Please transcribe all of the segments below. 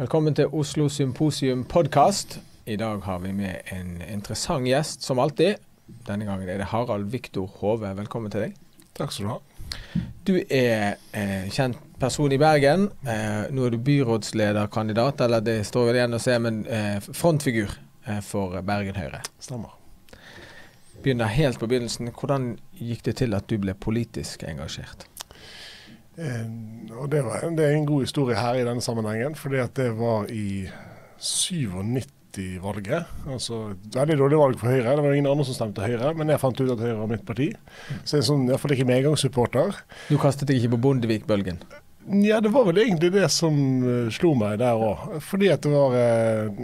Velkommen til Oslo Symposium podkast. I dag har vi med en interessant gjest, som alltid. Denne gangen er det Harald Viktor Hove. Velkommen til deg. Takk skal du ha. Du er eh, kjent person i Bergen. Eh, nå er du byrådslederkandidat, eller det står vel igjen å se, men eh, frontfigur eh, for Bergen Høyre. Stemmer. Begynner helt på begynnelsen. Hvordan gikk det til at du ble politisk engasjert? Eh, og det, var, det, er en god historie her i denne sammenhengen, fordi at det var i 97-valget. Altså et veldig dårlig valg for Høyre. Det var ingen andre som stemte Høyre, men jeg fant ut at Høyre var mitt parti. Så jeg er sånn, iallfall ikke medgangssupporter. Du kastet deg ikke på Bondevik-bølgen? Ja, det var vel egentlig det som uh, slo meg der òg. Fordi at det var eh,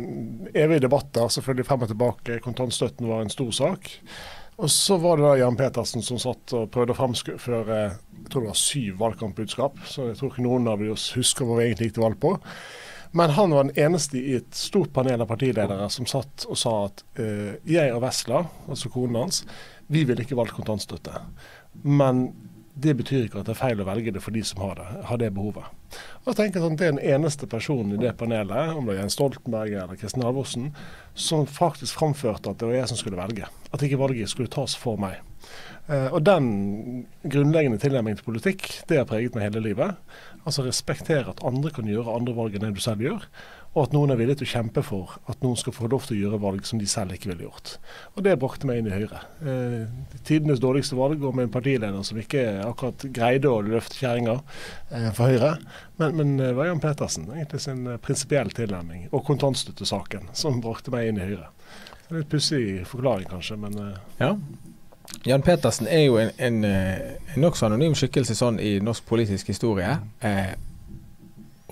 evige debatter, selvfølgelig frem og tilbake. Kontantstøtten var en stor sak. Og så var det da Jan Petersen som satt og prøvde å framføre jeg tror det var syv valgkampbudskap. Så jeg tror ikke noen av oss husker hva vi egentlig gikk til valg på. Men han var den eneste i et stort panel av partiledere som satt og sa at uh, jeg og Vesla, altså konen hans, vi ville ikke valgt kontantstøtte. Men det betyr ikke at det er feil å velge det for de som har det, har det behovet. Og jeg tenker at Det er den eneste personen i det panelet, om det er Jens Stoltenberg eller Kristin Halvorsen, som faktisk framførte at det var jeg som skulle velge. At ikke valget skulle tas for meg. Eh, og Den grunnleggende tilnærmingen til politikk det har preget meg hele livet. Altså Respektere at andre kan gjøre andre valg enn det du selv gjør og at noen er villig til å kjempe for at noen skal få lov til å gjøre valg som de selv ikke ville gjort. Og Det brakte meg inn i Høyre. Eh, tidenes dårligste valg, og med en partileder som ikke akkurat greide å løfte kjerringa eh, for Høyre. Men, men det var Jan Petersen, egentlig sin prinsipielle prinsipiell tilnærming, og kontantstøttesaken, som brakte meg inn i Høyre. Litt pussig forklaring kanskje, men eh. Ja. Jan Petersen er jo en, en, eh, en nokså anonym skikkelse sånn i norsk politisk historie. Eh,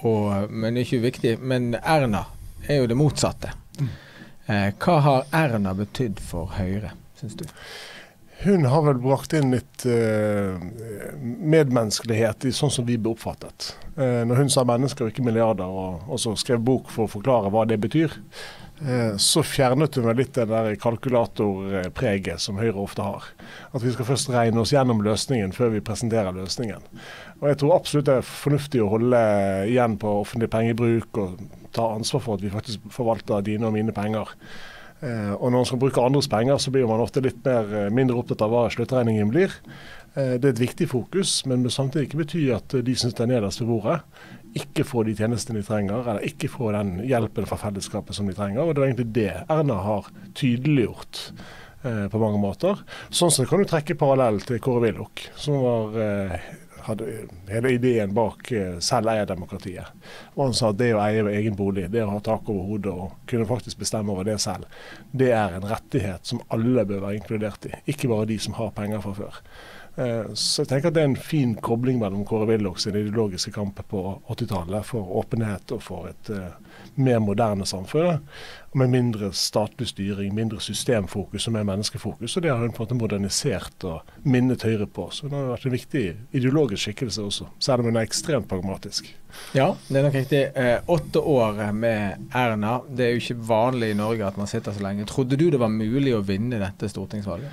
og, men ikke uviktig. Men Erna er jo det motsatte. Mm. Eh, hva har Erna betydd for Høyre, syns du? Hun har vel brakt inn litt uh, medmenneskelighet i sånn som vi ble oppfattet. Uh, når hun sa mennesker og ikke milliarder, og, og så skrev bok for å forklare hva det betyr, så fjernet hun vel litt det der kalkulatorpreget som Høyre ofte har. At vi skal først regne oss gjennom løsningen før vi presenterer løsningen. Og Jeg tror absolutt det er fornuftig å holde igjen på offentlig pengebruk og ta ansvar for at vi faktisk forvalter dine og mine penger. Eh, og Når man skal bruke andres penger, så blir man ofte litt mer, eh, mindre opptatt av hva sluttregningen blir. Eh, det er et viktig fokus, men det samtidig ikke bety at de som sitter nederst ved bordet, ikke får de tjenestene de trenger, eller ikke får den hjelpen fra fellesskapet som de trenger. og Det er egentlig det Erna har tydeliggjort på mange måter. Sånn sett kan du trekke parallell til Kåre Willoch, som var hadde hele ideen bak uh, selveierdemokratiet. Og han sa at det å eie egen bolig, det å ha tak over hodet og kunne faktisk bestemme over det selv, det er en rettighet som alle bør være inkludert i. Ikke bare de som har penger fra før. Uh, så jeg tenker at det er en fin kobling mellom Kåre Willochs ideologiske kamp på 80-tallet for åpenhet og for et uh, mer moderne samfunn. Med mindre statlig styring, mindre systemfokus og mer menneskefokus. Og det har hun på en måte modernisert og minnet Høyre på. Så det har vært en viktig ideologisk skikkelse også, selv om hun er ekstremt pragmatisk. Ja, det er nok riktig. Eh, åtte år med Erna. Det er jo ikke vanlig i Norge at man sitter så lenge. Trodde du det var mulig å vinne dette stortingsvalget?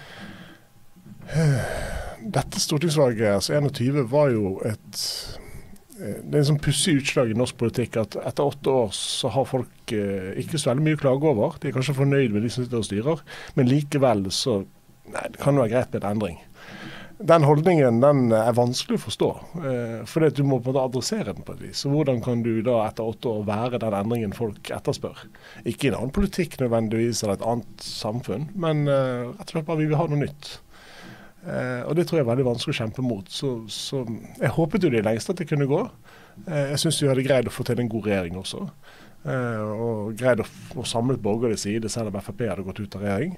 Dette stortingsvalget, altså 21, var jo et Eh, det er en sånn pussig utslag i norsk politikk at etter åtte år så har folk eh, ikke så veldig mye å klage over. De er kanskje fornøyd med de som sitter og styrer, men likevel så nei, det kan det være greit med en endring. Den holdningen den er vanskelig å forstå, eh, for du må på en måte adressere den på et vis. Så Hvordan kan du da etter åtte år være den endringen folk etterspør? Ikke i en annen politikk nødvendigvis eller et annet samfunn, men eh, rett og slett bare vi vil ha noe nytt. Eh, og Det tror jeg er veldig vanskelig å kjempe mot. Så, så Jeg håpet jo det lengste at det kunne gå. Eh, jeg syns vi hadde greid å få til en god regjering også. Eh, og greid å, å samle borgerlig side, selv om Frp hadde gått ut av regjering.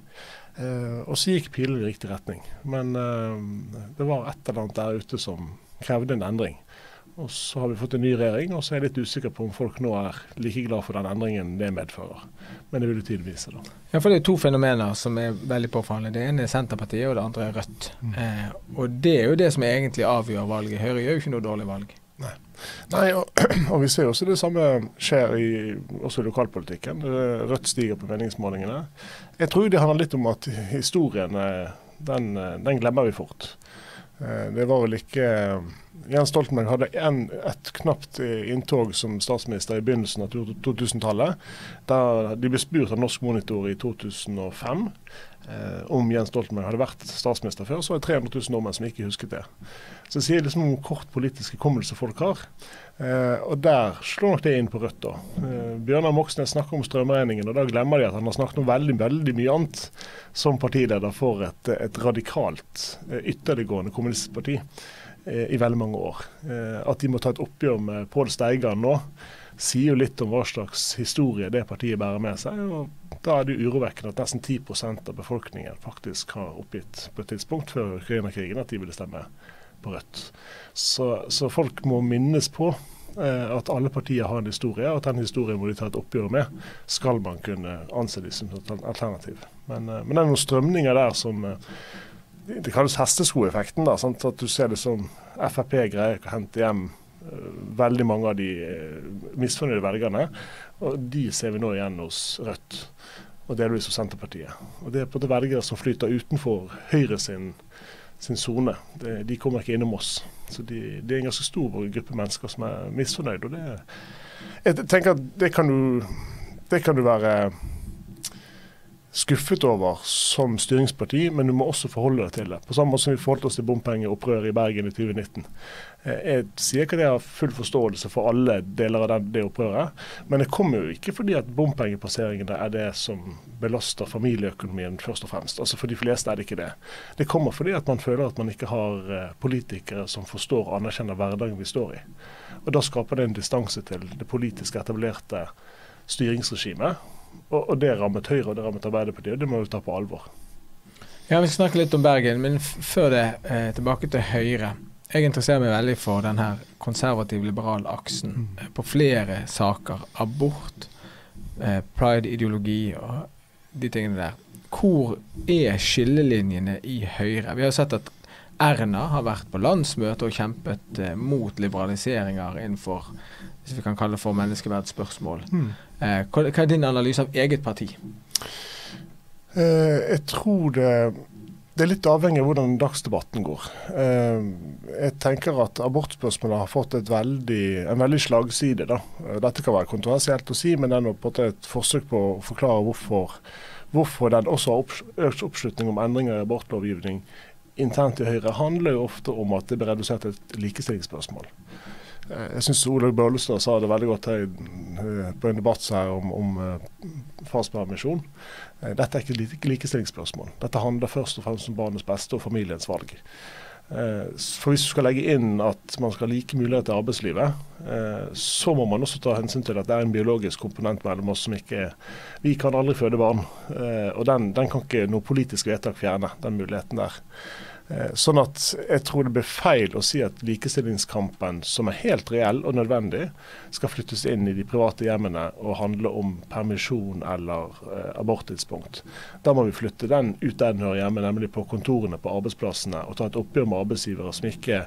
Eh, og så gikk pilene i riktig retning. Men eh, det var et eller annet der ute som krevde en endring. Og så har vi fått en ny regjering, og så er jeg litt usikker på om folk nå er like glad for den endringen det medfører. Men det vil jo tiden vise, da. Ja, for det er to fenomener som er veldig påfallende. Det ene er Senterpartiet, og det andre er Rødt. Mm. Eh, og det er jo det som egentlig avgjør valget. Høyre gjør jo ikke noe dårlig valg. Nei, Nei og, og, vi ser også det samme skjer i, også i lokalpolitikken. Rødt stiger på meningsmålingene. Jeg tror det handler litt om at historien den, den glemmer vi fort. Eh, det var vel ikke Jens Stoltenberg hadde en, et knapt inntog som statsminister i begynnelsen av 2000-tallet. Da de ble spurt av Norsk Monitor i 2005 eh, om Jens Stoltenberg hadde vært statsminister før, så var det 300 000 nordmenn som ikke husket det. Så det sier liksom hvor kort politisk hukommelse folk har. Eh, og der slår nok det inn på Rødt. da. Eh, Bjørnar Moxnes snakker om strømregningen, og da glemmer de at han har snakket om veldig veldig mye annet som partileder for et, et radikalt, eh, ytterliggående kommunistparti eh, i veldig mange år. Eh, at de må ta et oppgjør med Pål Steigan nå, sier jo litt om hva slags historie det partiet bærer med seg. og Da er det jo urovekkende at nesten 10% av befolkningen faktisk har oppgitt på et tidspunkt før Ukraina-krigen at de ville stemme på Rødt. Så, så folk må minnes på eh, at alle partier har en historie, og at den historien må de ta et oppgjør med. Skal man kunne anse dem som et alternativ. Men, eh, men, det er noen strømninger der som eh, Det kalles hesteskoeffekten. da, sant? At du ser det som Frp greier å hente hjem veldig mange av de eh, misfornøyde velgerne. Og de ser vi nå igjen hos Rødt, og delvis hos Senterpartiet. Og Det er på en måte velgere som flyter utenfor Høyre sin sin sone. De kommer ikke innom oss. Så de, det er en ganske stor gruppe mennesker som er misfornøyd. og det, Jeg tenker at det kan du, det kan du være skuffet over som styringsparti, men du må også forholde deg til det. På samme måte som vi forholdt oss til bompengeopprøret i Bergen i 2019. Eh, jeg sier ikke at jeg har full forståelse for alle deler av det, opprøret, men det kommer jo ikke fordi at bompengepasseringene er det som belaster familieøkonomien først og fremst. Altså For de fleste er det ikke det. Det kommer fordi at man føler at man ikke har eh, politikere som forstår og anerkjenner hverdagen vi står i. Og Da skaper det en distanse til det politisk etablerte styringsregimet og, og, det rammet Høyre og det rammet Arbeiderpartiet, og det må vi ta på alvor. Ja, Vi skal snakke litt om Bergen, men før det, eh, tilbake til Høyre. Jeg interesserer meg veldig for den her konservativ-liberal aksen mm. Eh, på flere saker. Abort, eh, pride-ideologi og de tingene der. Hvor er skillelinjene i Høyre? Vi har sett at Erna har vært på landsmøte og kjempet eh, mot liberaliseringer innenfor hvis vi kan kalle det for menneskeverdsspørsmål. Mm. Eh, hva, er din analyse av eget parti? Eh, jeg tror det, det er litt avhengig av hvordan dagsdebatten går. Eh, jeg tenker at abortspørsmålet har fått veldig, en veldig slagside. Da. Dette kan være kontroversielt å si, men det er på et forsøk på å forklare hvorfor, hvorfor den også har økt oppslutning om endringer i abortlovgivning internt i Høyre, handler jo ofte om at det blir redusert et likestillingsspørsmål. Eh, jeg syns Olaug Bøllestad sa det veldig godt her, eh, på en debatt her om, om uh, farspermisjon. Dette er ikke likestillingsspørsmål. Dette handler først og fremst om barnets beste og familiens valg. For Hvis du skal legge inn at man skal ha like muligheter i arbeidslivet, så må man også ta hensyn til at det er en biologisk komponent mellom oss som ikke Vi kan aldri føde barn, og den, den kan ikke noe politisk vedtak fjerne, den muligheten der. Eh, sånn at jeg tror det blir feil å si at likestillingskampen, som er helt reell og nødvendig, skal flyttes inn i de private hjemmene og handle om permisjon eller eh, aborttidspunkt. Da må vi flytte den ut der den hører hjemme, nemlig på kontorene på arbeidsplassene, og ta et oppgjør med arbeidsgivere som ikke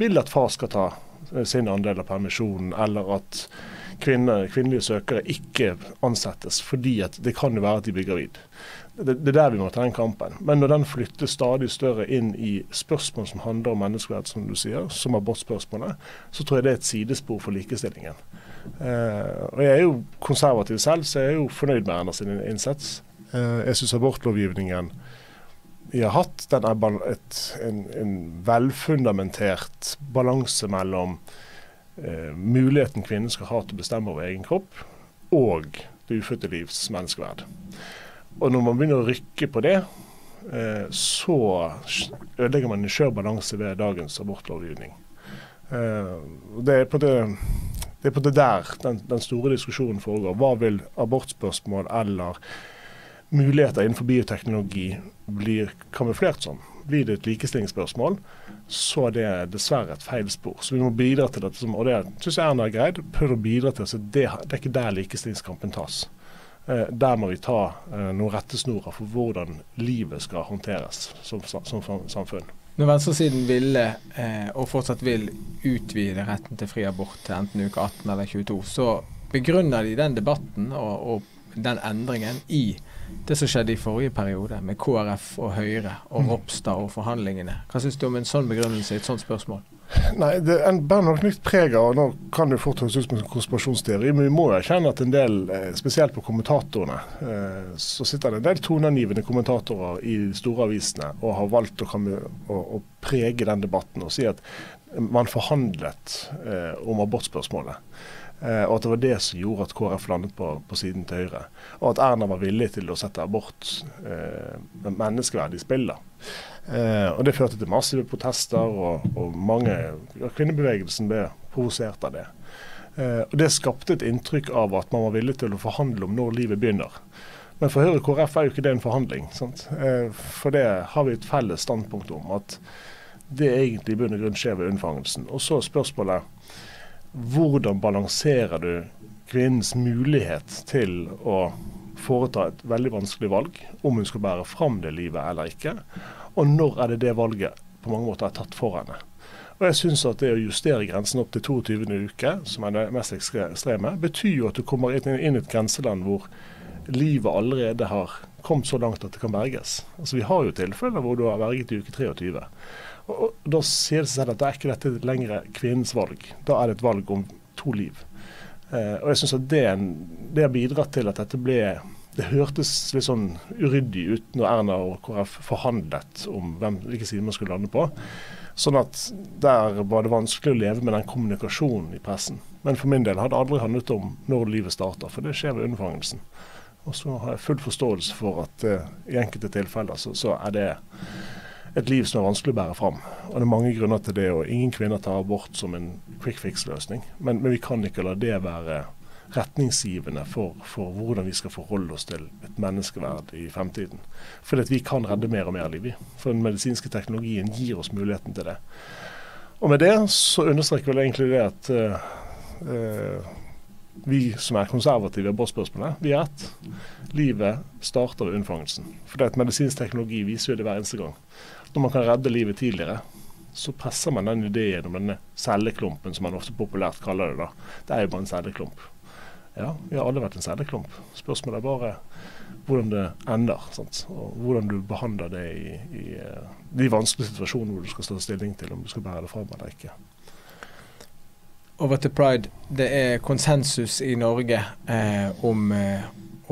vil at far skal ta eh, sin andel av permisjonen, eller at kvinner, kvinnelige søkere ikke ansettes fordi det kan jo være at de blir gravid. Det, det, er der vi må ta den kampen. Men når den flytter stadig større inn i spørsmål som handler om menneskeverd, som du sier, som abortspørsmålet, så tror jeg det er et sidespor for likestillingen. Eh, og Jeg er jo konservativ selv, så jeg er jo fornøyd med Erna sin innsats. Eh, jeg syns abortlovgivningen vi har hatt, den er et, en, en velfundamentert balanse mellom eh, muligheten kvinnen skal ha til å bestemme over egen kropp, og det ufødte livs menneskeverd. Og når man begynner å rykke på det, eh, så ødelegger man en skjør balanse ved dagens abortlovgivning. Eh, det, er på det, det er på det der den, den, store diskusjonen foregår. Hva vil abortspørsmål eller muligheter innenfor bioteknologi bli kamuflert som? Blir det et likestillingsspørsmål, så er det dessverre et feilspor. Så vi må bidra til dette, og det syns jeg Erna har greid. Prøve å bidra til at det, det er ikke der likestillingskampen tas. Eh, der må vi ta eh, noen rettesnorer for hvordan livet skal håndteres som, som samfunn. Når venstresiden ville, eh, og fortsatt vil, utvide retten til fri abort til enten uke 18 eller 22, så begrunner de den debatten og, og den endringen i det som skjedde i forrige periode, med KrF og Høyre og mm. Ropstad og forhandlingene. Hva syns du om en sånn begrunnelse i et sånt spørsmål? Nei, det bærer nok nytt preg av, nå kan det fort høres ut som en konspirasjonsteori, men vi må jo erkjenne at en del, eh, spesielt på kommentatorene, eh, så sitter det en del toneangivende kommentatorer i de store avisene og har valgt å, å, å prege den debatten og si at man forhandlet eh, om abortspørsmålet. Eh, og at det var det som gjorde at KrF landet på, på, siden til Høyre. Og at Erna var villig til å sette abort, eh, menneskeverd, i spill. Eh, og Det førte til massive protester, og, og mange av kvinnebevegelsen ble provosert av det. Eh, og Det skapte et inntrykk av at man var villig til å forhandle om når livet begynner. Men for Høyre og KrF er jo ikke det en forhandling. Eh, for det har vi et felles standpunkt om. At det egentlig i bunn og grunn skjer ved unnfangelsen. Og så spørsmålet hvordan balanserer du kvinnens mulighet til å foreta et veldig vanskelig valg, om hun skal bære fram det livet eller ikke, og når er det det valget på mange måter er tatt for henne. Og jeg synes at Det å justere grensen opp til 22. uke, som er det mest ekstreme, betyr jo at du kommer inn i et grenseland hvor livet allerede har kommet så langt at det kan berges. Altså Vi har jo tilfeller hvor du har verget i uke 23. Og, Da sier det seg at da er ikke dette lenger kvinnens valg. Da er det et valg om to liv. Eh, og jeg synes at det, det har bidratt til at dette ble det hørtes litt sånn uryddig ut når Erna og KrF forhandlet om hvem, hvilken side man skulle lande på. Sånn at der var det vanskelig å leve med den kommunikasjonen i pressen. Men for min del har det aldri handlet om når livet starter, for det skjer ved unnfangelsen. Og så har jeg full forståelse for at uh, i enkelte tilfeller så, så er det et liv som er vanskelig å bære fram. Og Det er mange grunner til det. og Ingen kvinner tar abort som en quick fix-løsning. Men, men, vi kan ikke la det være retningsgivende for, for, hvordan vi skal forholde oss til et menneskeverd i fremtiden. Fordi at vi kan redde mer og mer liv. For den medisinske teknologien gir oss muligheten til det. Og med det så understreker vel egentlig det at uh, vi som er konservative i abortspørsmålet, vi er ett. Livet starter ved unnfangelsen. For det at medisinsk teknologi viser jo det hver eneste gang når man kan redde livet tidligere, så presser man den ideen om denne celleklumpen, som man ofte populært kaller det. da. Det er jo bare en celleklump. Ja, vi har alle vært en celleklump. Spørsmålet er bare hvordan det ender. Sant? Og hvordan du behandler det i, i uh, de vanskelige situasjonene hvor du skal stå stilling til om du skal bære det fram eller ikke. Over til pride. Det er konsensus i Norge eh, om, eh,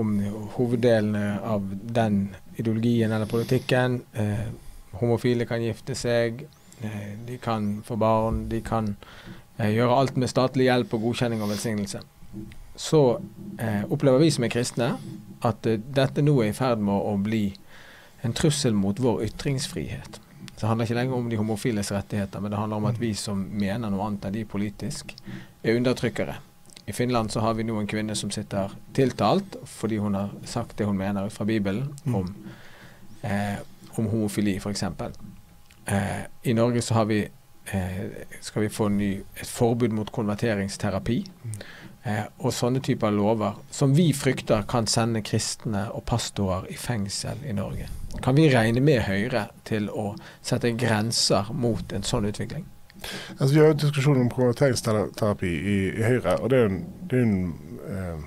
om hoveddelene av den ideologien eller politikken. Eh, homofile kan gifte seg, eh, de kan få barn, de kan eh, gjøre alt med statlig hjelp og godkjenning og velsignelse. Så eh, opplever vi som er kristne at eh, dette nå er i ferd med å bli en trussel mot vår ytringsfrihet. Så det handler ikke lenger om de homofiles rettigheter, men det handler om at vi som mener noe annet enn de politisk, er undertrykkere. I Finland så har vi nå en kvinne som sitter tiltalt fordi hun har sagt det hun mener ut fra Bibelen mm. om eh, om homofili, f.eks. Eh, I Norge så har vi eh, skal vi få ny, et forbud mot konverteringsterapi. Eh, og sånne typer lover som vi frykter kan sende kristne og pastorer i fengsel i Norge. Kan vi regne med Høyre til å sette grenser mot en sånn utvikling? Altså, vi har jo diskusjon om konverteringsterapi i, i Høyre. og det er en, det er en eh,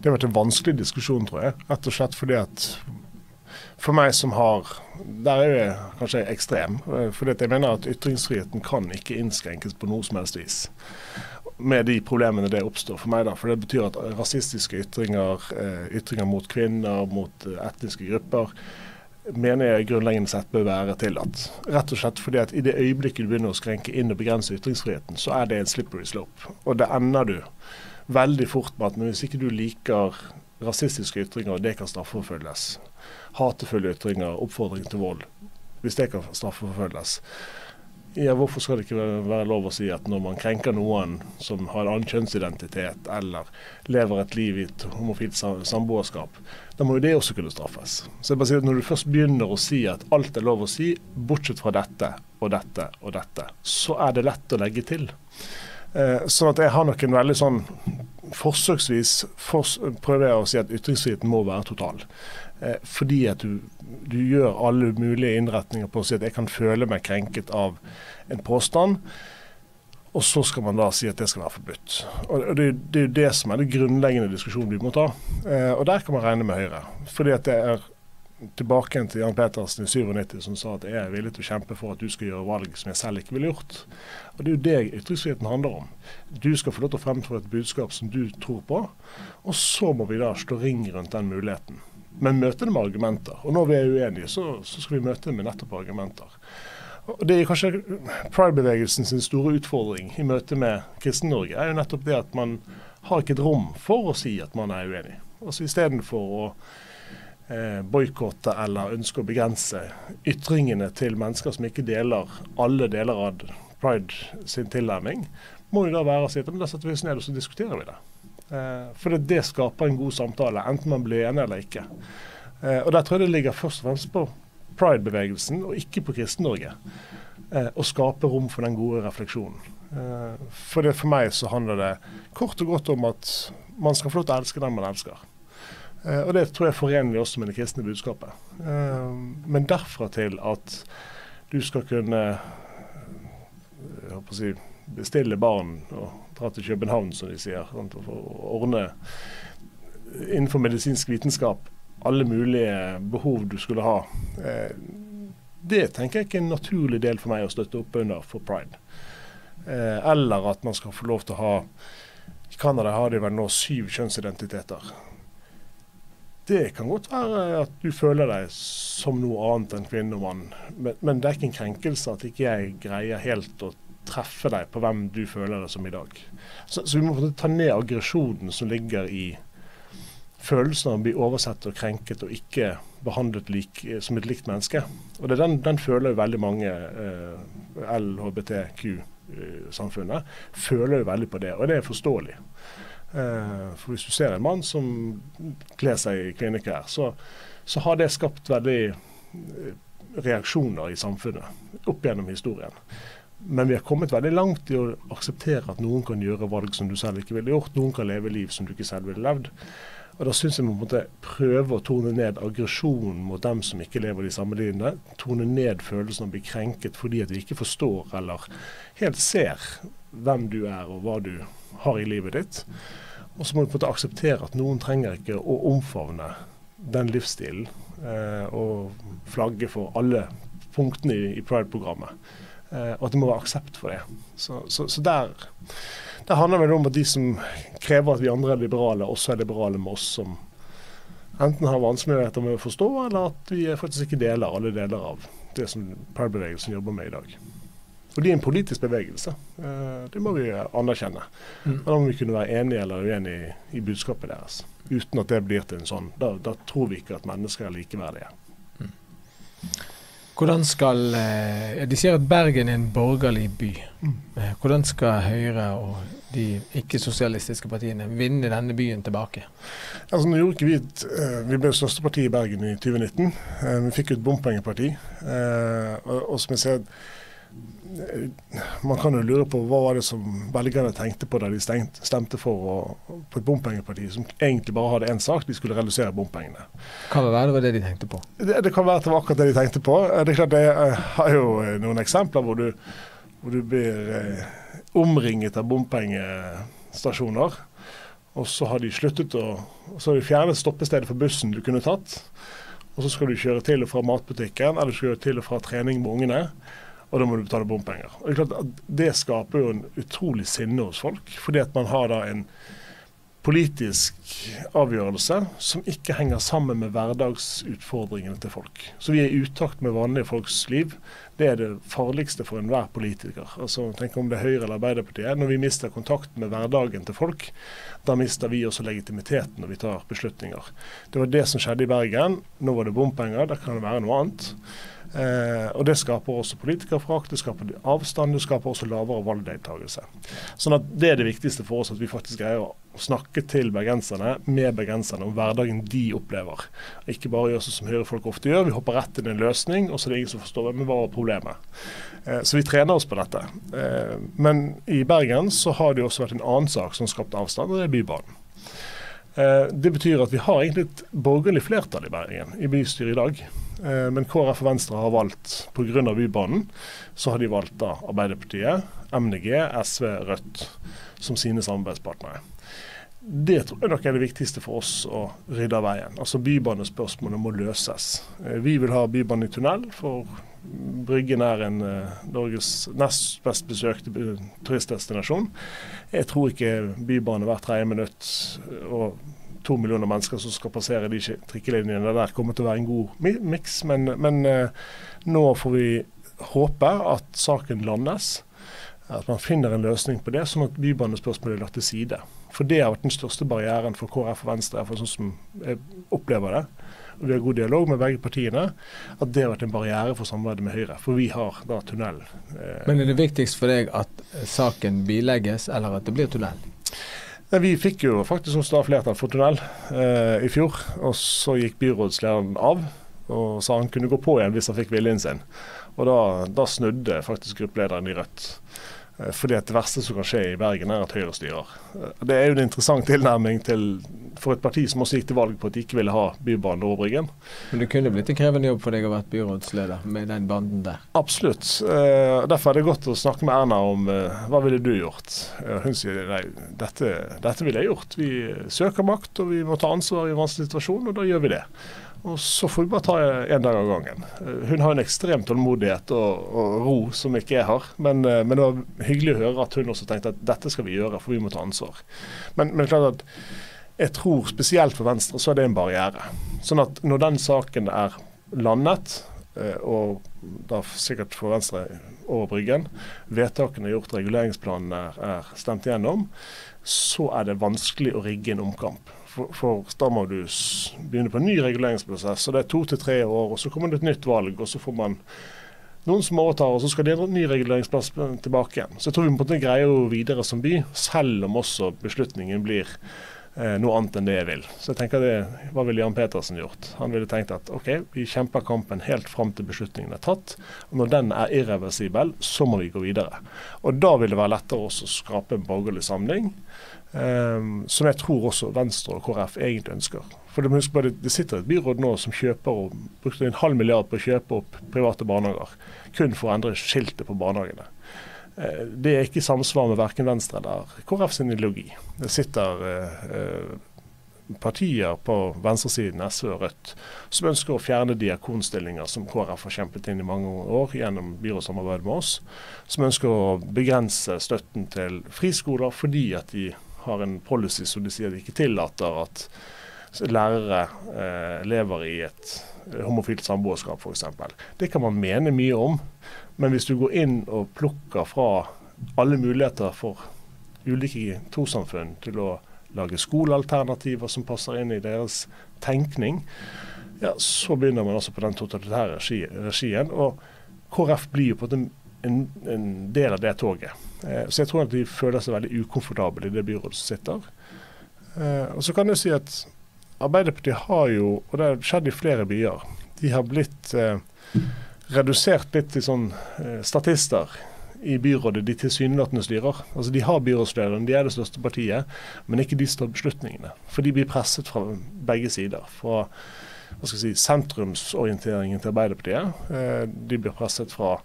det har vært en vanskelig diskusjon, tror jeg. Rett og slett fordi at for meg som har Der er jeg kanskje ekstrem. For jeg mener at ytringsfriheten kan ikke innskrenkes på noe som helst vis. Med de problemene det oppstår for meg. da, For det betyr at rasistiske ytringer, eh, ytringer mot kvinner, mot eh, etniske grupper, mener jeg grunnleggende sett bør være tillatt. Rett og slett fordi at i det øyeblikket du begynner å skrenke inn og begrense ytringsfriheten, så er det en slippery slope. Og det ender du veldig fort med at hvis ikke du liker rasistiske ytringer, det kan straffeforfølges, hatefulle ytringer, oppfordring til vold, hvis det kan straffeforfølges. Ja, hvorfor skal det ikke være lov å si at når man krenker noen som har en annen kjønnsidentitet, eller lever et liv i et homofilt samboerskap, da må jo det også kunne straffes. Så jeg bare sier at Når du først begynner å si at alt er lov å si, bortsett fra dette og dette og dette, så er det lett å legge til. Eh, sånn at jeg har nok en veldig sånn Forsøksvis fors prøver jeg å si at ytringsfriheten må være total. Eh, fordi at du, du, gjør alle mulige innretninger på å si at jeg kan føle meg krenket av en påstand. Og så skal man da si at det skal være forbudt. Og Det, det er jo det som er det grunnleggende diskusjonen vi må ta. Eh, og der kan man regne med Høyre. Fordi at det er tilbake til Jan Petersen i 97 som sa at jeg er villig til å kjempe for at du skal gjøre valg som jeg selv ikke ville gjort. Og Det er jo det ytringsfriheten handler om. Du skal få lov til å fremføre et budskap som du tror på, og så må vi da stå ring rundt den muligheten. Men møte det med argumenter. Og når vi er uenige, så, så skal vi møte det med nettopp argumenter. Og Det er kanskje pride-bevegelsen sin store utfordring i møte med Kristen-Norge, er jo nettopp det at man har ikke et rom for å si at man er uenig. Altså Istedenfor å eh, boikotte eller ønske å begrense ytringene til mennesker som ikke deler alle deler av pride sin tilnærming, må jo da være å si at da setter vi oss ned og så diskuterer vi det. Eh, for det, skaper en god samtale, enten man blir enig eller ikke. Eh, og Der tror jeg det ligger først og fremst på pride-bevegelsen, og ikke på Kristen-Norge. Eh, å skape rom for den gode refleksjonen. For det for meg så handler det kort og godt om at man skal få lov til å elske den man elsker. Og det tror jeg er forenlig også med det kristne budskapet. Men derfra til at du skal kunne jeg å si, bestille barn og dra til København, som de sier, for å ordne innenfor medisinsk vitenskap alle mulige behov du skulle ha. Eh, det tenker jeg ikke er en naturlig del for meg å støtte opp under for pride. Eh, eller at man skal få lov til å ha I Canada har de vel nå syv kjønnsidentiteter. Det kan godt være at du føler deg som noe annet enn kvinne og mann, men, men, det er ikke en krenkelse at ikke jeg greier helt å treffe deg på hvem du føler deg som i dag. Så, så vi må ta ned aggresjonen som ligger i følelsen av å bli oversett og krenket og ikke behandlet lik, som et likt menneske. Og den, den, føler jo veldig mange eh, LHBTQ-samfunnet føler jo veldig på det, og det er forståelig. Eh, for hvis du ser en mann som kler seg i kvinneklær, så, så har det skapt veldig eh, reaksjoner i samfunnet opp gjennom historien. Men vi har kommet veldig langt i å akseptere at noen kan gjøre valg som du selv ikke ville gjort. Noen kan leve liv som du ikke selv ville levd. Og Da syns jeg vi må prøve å tone ned aggresjonen mot dem som ikke lever de samme livene. Tone ned følelsen av å bli krenket fordi at de ikke forstår eller helt ser hvem du er og hva du har i livet ditt. Og så må vi på en måte akseptere at noen trenger ikke å omfavne den livsstilen eh, og flagge for alle punktene i, i Pride-programmet. Eh, og at det må være aksept for det. Så, så, så der det handler vel om at de som krever at vi andre er liberale, også er liberale med oss som enten har vanskeligheter med å forstå, eller at vi faktisk ikke deler alle deler av det som Pride-bevegelsen jobber med i dag. Og de er en politisk bevegelse. Eh, det må vi anerkjenne. Mm. Da må vi kunne være enige eller uenige i budskapet deres. Uten at det blir til en sånn Da, da tror vi ikke at mennesker er likeverdige. Hvordan skal eh, De sier at Bergen er en borgerlig by. Mm. Eh, hvordan skal Høyre og de ikke-sosialistiske partiene vinne denne byen tilbake? Altså, nå gjorde ikke Vi et, eh, vi ble største parti i Bergen i 2019. Vi fikk et bompengeparti. Og, og som jeg ser man kan jo lure på hva var det som velgerne tenkte på da de stemte for å, på et bompengeparti som egentlig bare hadde én sak, de skulle redusere bompengene. Kan det være det var det de tenkte på? Det, det kan være at det var akkurat det de tenkte på. Det er klart Jeg eh, har jo eh, noen eksempler hvor du, hvor du blir eh, omringet av bompengestasjoner. Og så har de sluttet å Så har de fjernet stoppestedet for bussen du kunne tatt. Og så skal du kjøre til og fra matbutikken eller du skal kjøre til og fra trening med ungene og da må du betale bompenger. Og Det er klart at det skaper jo en utrolig sinne hos folk, fordi at man har da en politisk avgjørelse som ikke henger sammen med hverdagsutfordringene til folk. Så vi er i utakt med vanlige folks liv. Det er det farligste for enhver politiker. Altså, Tenk om det er Høyre eller Arbeiderpartiet. Når vi mister kontakten med hverdagen til folk, da mister vi også legitimiteten når vi tar beslutninger. Det var det som skjedde i Bergen. Nå var det bompenger, da kan det være noe annet. Eh, og Det skaper også politikerforakt, det skaper avstand, det skaper også lavere valgdeltakelse. Sånn at Det er det viktigste for oss, at vi faktisk greier å snakke til bergenserne med bergenserne om hverdagen de opplever. Ikke bare gjøre sånn som høyrefolk ofte gjør, vi hopper rett inn i en løsning, og så er det ingen som forstår hvem var problemet. Eh, så vi trener oss på dette. Eh, men i Bergen så har det også vært en annen sak som skapte avstand, og det er Bybanen. Eh, det betyr at vi har egentlig et borgerlig flertall i Bergen, i bystyret i dag. Eh, men KrF og Venstre har valgt, pga. Bybanen, så har de valgt da Arbeiderpartiet, MDG, SV, Rødt som sine samarbeidspartnere. Det tror jeg nok er det viktigste for oss å rydde av veien. Altså Bybanespørsmålet må løses. Eh, vi vil ha bybane i tunnel, for Bryggen er en Norges nest best besøkte turistdestinasjon. Jeg tror ikke bybane hvert tredje minutt og to millioner mennesker som skal passere de trikkelinjene der, kommer til å være en god miks. Men, men eh, nå får vi håpe at saken landes. At man finner en løsning på det, sånn at bybanespørsmålet er lagt til side. For det har vært den største barrieren for KrF og Venstre, for sånn som jeg opplever det. Og vi har god dialog med begge partiene. At det har vært en barriere for samarbeidet med Høyre. For vi har da tunnel. Eh. Men er det viktigst for deg at saken bilegges, eller at det blir tunnel? Vi fikk jo faktisk som da flertall for tunnel eh, i fjor, og så gikk byrådslederen av og sa han kunne gå på igjen hvis han fikk viljen sin. Og da, da snudde faktisk gruppelederen i Rødt. Eh, fordi at Det verste som kan skje i Bergen, er at Høyre styrer. Eh, det er jo en interessant tilnærming til, for et parti som også gikk til valg på at de ikke ville ha Bybanen over Bryggen. Men det kunne blitt en krevende jobb for deg å være byrådsleder med den banden der? Absolutt. Uh, derfor er det godt å snakke med Erna om hva ville du gjort. Hun sier nei, dette, dette ville jeg gjort. Vi søker makt og vi må ta ansvar i en vanskelig situasjon, og da gjør vi det. Og så får vi bare ta en dag av gangen. Hun har en ekstrem tålmodighet og, og ro som ikke jeg har. Men, eh, men, det var hyggelig å høre at hun også tenkte at dette skal vi gjøre, for vi må ta ansvar. Men, men klart at jeg tror spesielt for Venstre så er det en barriere. Sånn at når den saken er landet, eh, og da sikkert for Venstre over Bryggen, vedtakene er gjort, reguleringsplanene er, stemt gjennom, så er det vanskelig å rigge en omkamp. For, for, da må du begynne på en ny reguleringsprosess. og Det er to til tre år, og så kommer det et nytt valg. og så får man noen som overtar, og så skal de ha en ny reguleringsplass tilbake igjen. Så jeg tror vi måte greier jo videre som by, selv om også beslutningen blir noe annet enn det jeg vil. Så jeg tenker det, Hva ville Jan Petersen gjort? Han ville tenkt at ok, vi kjemper kampen helt fram til beslutningen er tatt. og Når den er irreversibel, så må vi gå videre. Og Da vil det være lettere også å skape en borgerlig samling. eh, som jeg tror også Venstre og KrF egentlig ønsker. For det, det, det sitter et byråd nå som kjøper og brukte en halv milliard på å kjøpe opp private barnehager. Kun for å endre skiltet på barnehagene. Uh, det er ikke i samsvar med verken Venstre eller KrF sin ideologi. Det sitter uh, partier på venstresiden, SV og Rødt, som ønsker å fjerne diakonstillinger som KrF har kjempet inn i mange år gjennom byrådssamarbeidet med oss. Som ønsker å begrense støtten til friskoler fordi at de har en policy som de sier de ikke tillater at lærere eh, lever i et eh, homofilt samboerskap f.eks. Det kan man mene mye om, men hvis du går inn og plukker fra alle muligheter for ulike trossamfunn til å lage skolealternativer som passer inn i deres tenkning, ja, så begynner man altså på den totalitære regien. Og KrF blir jo på en, en, del av det toget. Eh, så jeg tror at de føler seg veldig ukomfortable i det byrådet som sitter. Eh, og så kan jeg si at Arbeiderpartiet har jo, og det har skjedd i flere byer, de har blitt eh, redusert litt til sånn eh, statister i byrådet de tilsynelatende styrer. Altså De har byrådslederen, de er det største partiet, men ikke de står beslutningene. For de blir presset fra begge sider. Fra hva skal jeg si, sentrumsorienteringen til Arbeiderpartiet. Eh, de blir presset fra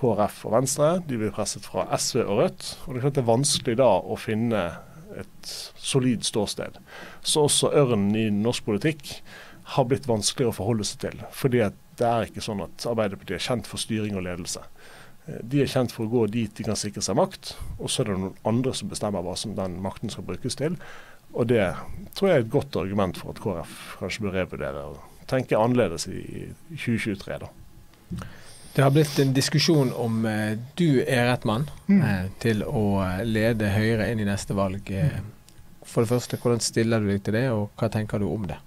KrF og Venstre. De blir presset fra SV og Rødt. Og Det er klart det er vanskelig da å finne et solid ståsted. Så også ørnen i norsk politikk har blitt vanskelig å forholde seg til. fordi det er ikke sånn at Arbeiderpartiet er kjent for styring og ledelse. Eh, de er kjent for å gå dit de kan sikre seg makt, og så er det noen andre som bestemmer hva som den makten skal brukes til. Og det tror jeg er et godt argument for at KrF kanskje bør revurdere og tenke annerledes i 2023. da. Det har blitt en diskusjon om eh, du er rett mann mm. eh, til å eh, lede Høyre inn i neste valg. Eh, for det første, hvordan stiller du deg til det, og hva tenker du om det?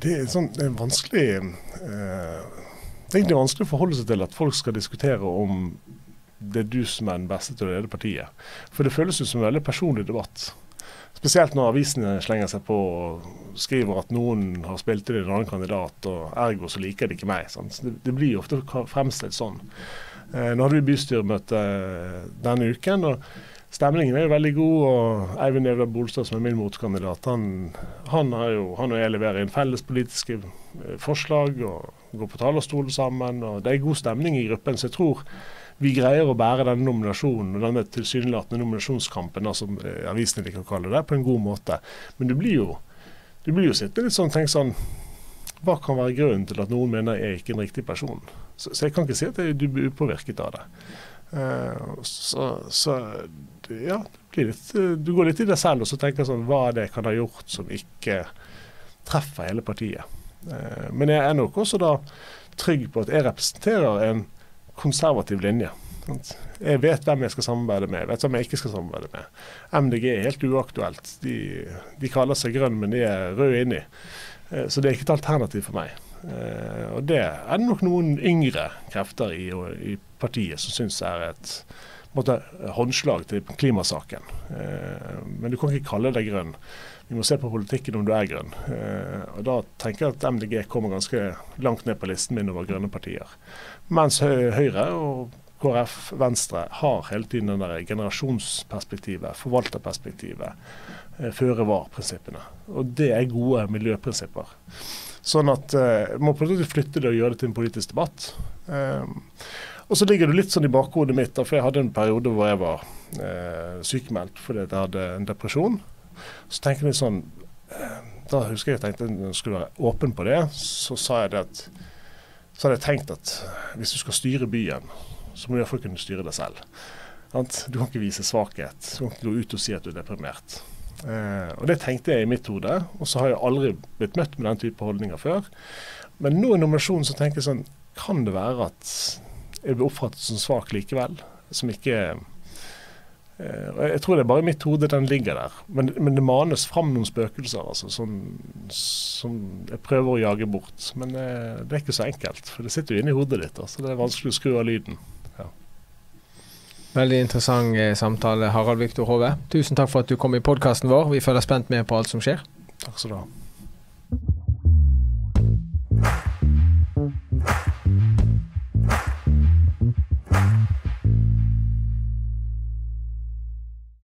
Det er, sånn, det er vanskelig eh, Det er egentlig vanskelig å forholde seg til at folk skal diskutere om det er du som er den beste til å lede partiet. For det føles jo som en veldig personlig debatt. Spesielt når avisene slenger seg på og skriver at noen har spilt inn en annen kandidat, og ergo så liker de ikke meg. Det, det, blir ofte fremstilt sånn. Eh, nå hadde vi bystyremøte eh, denne uken. og Stemningen er jo veldig god, og Eivind Evdal Bolstad, som er min motkandidat, han, han, jo, han og jeg leverer inn felles politiske eh, forslag og går på talerstolen sammen. og Det er god stemning i gruppen, så jeg tror vi greier å bære denne nominasjonen og denne tilsynelatende nominasjonskampen, som altså, avisene liker å kalle det, på en god måte. Men du blir jo, du blir jo sittende litt sånn tenk sånn Hva kan være grunnen til at noen mener jeg er ikke en riktig person? Så, så jeg kan ikke si at jeg, du blir upåvirket av det. Uh, så, så, ja, litt, du går litt i deg selv og så tenker sånn Hva er det jeg kan ha gjort som ikke treffer hele partiet? Uh, men jeg er nok også da trygg på at jeg representerer en konservativ linje. Jeg vet hvem jeg skal samarbeide med, jeg vet hvem jeg ikke skal samarbeide med. MDG er helt uaktuelt. De, de kaller seg grønn, men de er røde inni. Eh, så det er ikke et alternativ for meg. Eh, og det er det nok noen yngre krefter i, i partiet som syns er et måte, håndslag til klimasaken. Eh, men du kan ikke kalle deg grønn. Vi må se på politikken om du er grønn. Og Da tenker jeg at MDG kommer ganske langt ned på listen min over grønne partier. Mens Høyre og KrF, Venstre har hele tiden den der generasjonsperspektivet, forvalterperspektivet, eh, føre var-prinsippene. Og det er gode miljøprinsipper. Sånn at eh, må en måte flytte det og gjøre det til en politisk debatt. Um, og så ligger det litt sånn i bakhodet mitt, for jeg hadde en periode hvor jeg var eh, sykemeldt fordi jeg hadde en depresjon. Så tenker jeg sånn eh, Da husker jeg jeg tenkte jeg skulle være åpen på det. Så sa jeg det at så hadde jeg tenkt at hvis du skal styre byen, så må du iallfall kunne styre deg selv. Du kan ikke vise svakhet. Du kan ikke gå ut og si at du er deprimert. Eh, og Det tenkte jeg i mitt hode, og så har jeg aldri blitt møtt med den type holdninger før. Men nå i nominasjonen så tenker jeg sånn Kan det være at jeg blir oppfattet som svak likevel. Som ikke eh, jeg tror det er bare i mitt hode den ligger der. Men, men det manes fram noen spøkelser altså, som, som, jeg prøver å jage bort. Men eh, det er ikke så enkelt, for det sitter jo inni hodet ditt. Altså, det er vanskelig å skru av lyden. Ja. Veldig interessant eh, samtale, Harald Viktor Hove. Tusen takk for at du kom i podkasten vår. Vi følger spent med på alt som skjer. Takk skal du ha.